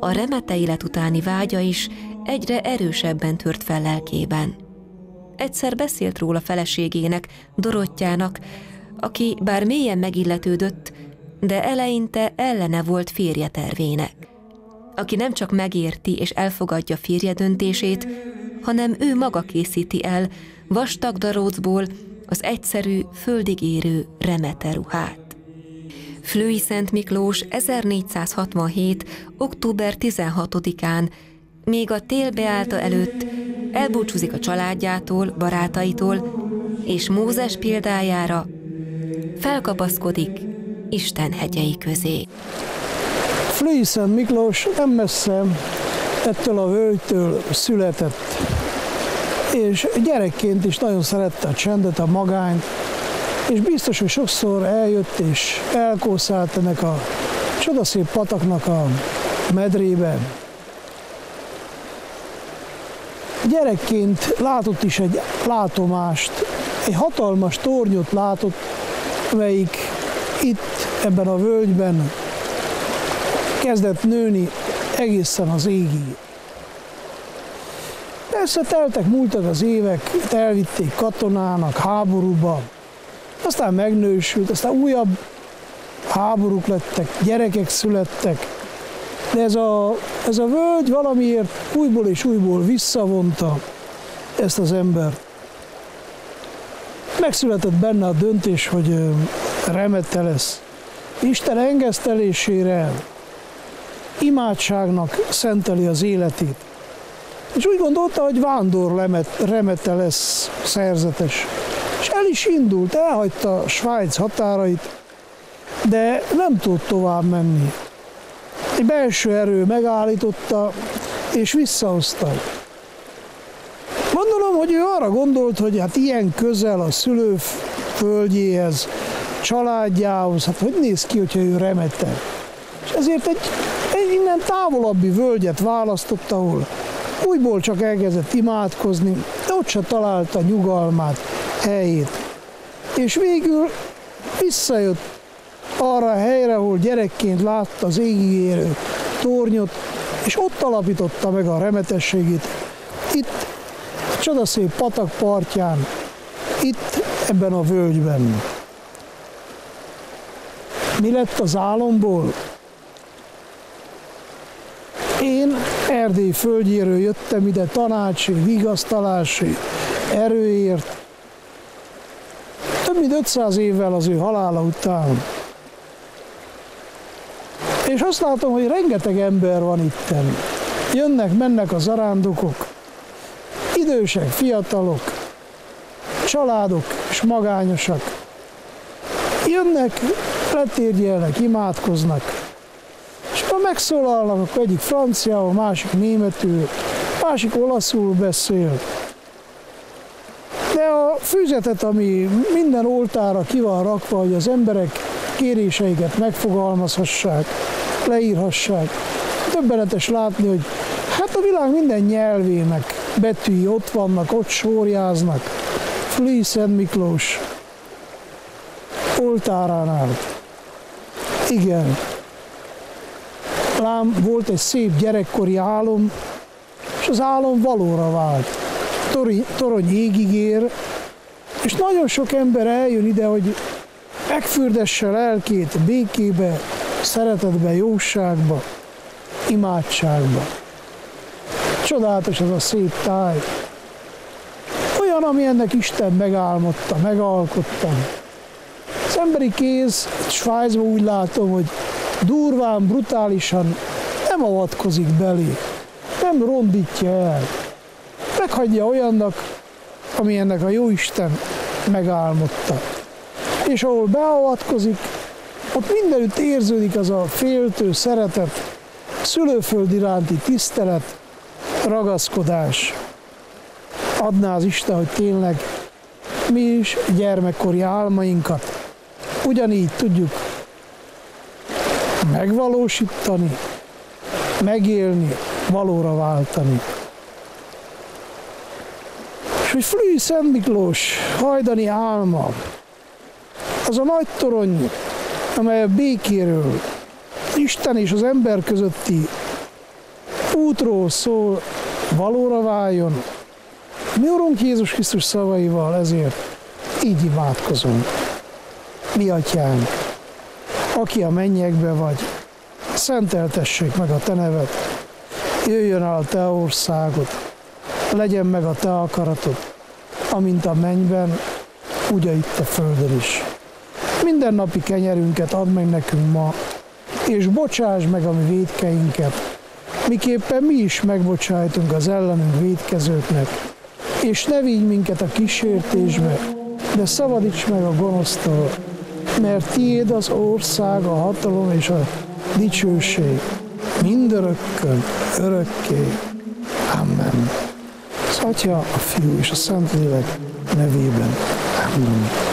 A remete élet utáni vágya is egyre erősebben tört fel lelkében. Egyszer beszélt róla feleségének, Dorottyának, aki bár mélyen megilletődött, de eleinte ellene volt férje tervének. Aki nem csak megérti és elfogadja férje döntését, hanem ő maga készíti el vastag darócból az egyszerű, földig érő remete ruhát. Flői Szent Miklós 1467. október 16-án, még a tél beállta előtt, elbúcsúzik a családjától, barátaitól, és Mózes példájára felkapaszkodik Isten hegyei közé. Flői Szent Miklós nem messze ettől a völgytől született, és gyerekként is nagyon szerette a csendet, a magányt, és biztos, hogy sokszor eljött és elkószált ennek a csodaszép pataknak a medrében. Gyerekként látott is egy látomást, egy hatalmas tornyot látott, amelyik itt ebben a völgyben kezdett nőni egészen az égig. Persze teltek, múltak az évek, elvitték katonának, háborúba, aztán megnősült, aztán újabb háborúk lettek, gyerekek születtek, de ez a, ez a völgy valamiért újból és újból visszavonta ezt az embert. Megszületett benne a döntés, hogy remete lesz. Isten engesztelésére, imádságnak szenteli az életét. És úgy gondolta, hogy vándor remete lesz szerzetes. És el is indult, elhagyta Svájc határait, de nem tud tovább menni. Egy belső erő megállította, és visszahozta. Gondolom, hogy ő arra gondolt, hogy hát ilyen közel a szülő földjéhez, családjához, hát hogy néz ki, hogyha ő remete. És ezért egy, egy innen távolabbi völgyet választott, ahol újból csak elkezdett imádkozni, de ott se találta nyugalmát, helyét. És végül visszajött arra a helyre, ahol gyerekként látta az égigérő tornyot, és ott alapította meg a remetességét. Itt, a csodaszép patak partján, itt ebben a völgyben. Mi lett az álomból? Én Erdély földjéről jöttem ide tanácsi, vigasztalási, erőért. Több mint 500 évvel az ő halála után. És azt látom, hogy rengeteg ember van itten. Jönnek, mennek az arándokok, idősek, fiatalok, családok és magányosak. Jönnek, letérgyelnek, imádkoznak. És ha megszólalnak, akkor egyik franciául, másik németül, másik olaszul beszél. Füzetet, ami minden oltára ki van rakva, hogy az emberek kéréseiket megfogalmazhassák, leírhassák. Többenetes látni, hogy hát a világ minden nyelvének betűi ott vannak, ott sórjáznak. Fli Szent Miklós oltáránál. Igen. Lám volt egy szép gyerekkori álom, és az álom valóra vált. Torony, torony égig ér, és nagyon sok ember eljön ide, hogy megfürdesse lelkét békébe, szeretetbe, jóságba, imádságba. Csodálatos az a szép táj. Olyan, ami ennek Isten megálmodta, megalkotta. Az emberi kéz Svájcban úgy látom, hogy durván, brutálisan nem avatkozik belé, nem rondítja el. Meghagyja olyannak, ami ennek a Jóisten megálmodta. És ahol beavatkozik, ott mindenütt érződik az a féltő szeretet, szülőföld iránti tisztelet, ragaszkodás. Adná az Isten, hogy tényleg mi is gyermekkori álmainkat ugyanígy tudjuk megvalósítani, megélni, valóra váltani. Flű Szent Miklós hajdani álma, az a nagy torony, amely a békéről, Isten és az ember közötti útról szól, valóra váljon. Mi Urunk Jézus Krisztus szavaival ezért így imádkozunk. Mi atyánk, aki a mennyekbe vagy, szenteltessék meg a te neved, jöjjön el a te országod, legyen meg a te akaratod, amint a mennyben, úgy a itt a földön is. Minden napi kenyerünket add meg nekünk ma, és bocsáss meg a mi védkeinket, miképpen mi is megbocsájtunk az ellenünk védkezőknek, és ne vigy minket a kísértésbe, de szabadíts meg a gonosztól, mert tiéd az ország, a hatalom és a dicsőség, mindörökkön, örökké. Amen. Az Atya, a Fiú és a Szentlélek nevében. Amen.